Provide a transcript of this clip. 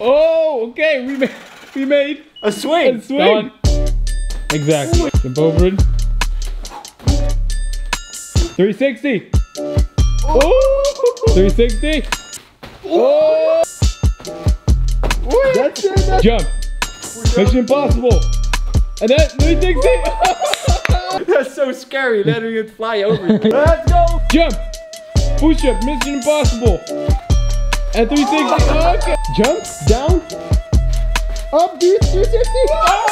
Oh, okay. We made we made A swing. a swing. Exactly. Jump over it. 360. Oh, 360. Oh, That's it. That's jump. Mission Impossible. And then 360. That's so scary letting it fly over you. Let's go! Jump. Push up. Mission Impossible. And 360. Okay. Jump, down, up, dude, 360. Oh!